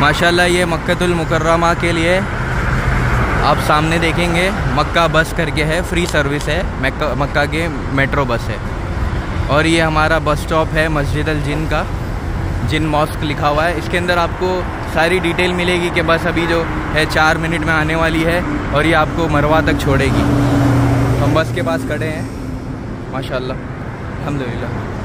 माशाल्लाह ये मक्कतुल मुकर्रमा के लिए आप सामने देखेंगे, मक्का बस करके है फ्री सर्विस है, मक्का मक्का के मेट्रो बस है। और ये हमारा बस स्टॉप है मस्जिद अल जिन का, जिन मॉस्क लिखा हुआ है। इसके अंदर आपको सारी डिटेल मिलेगी कि बस अभी जो है चार मिनट में आने वाली है और ये आपको मरवा तक छोड़ेगी। हम बस के पास खड़े हैं, माशाल्लाह, अल्हम्दुलिल्लाह।